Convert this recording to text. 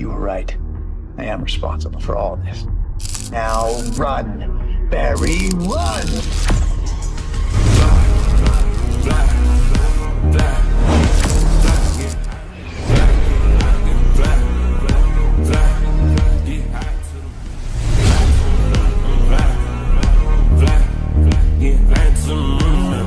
You were right. I am responsible for all this. Now run, Barry, run! Yeah,